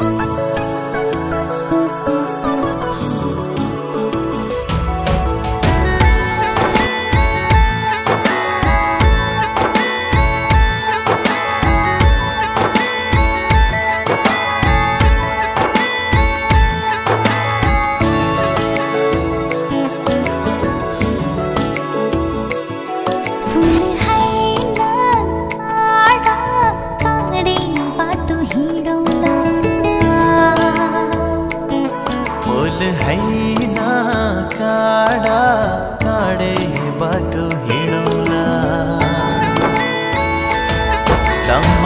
Música ನೀನಾ ಕಾಡ ಕಾಡೆ ಬಾಟು ಹೇಳೋಣ ಸಮ್ಮ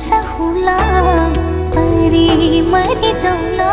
सहुला परी मरि जाउला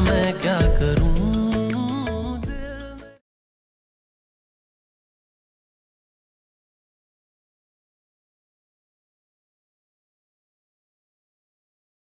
मैं क्या करूँ?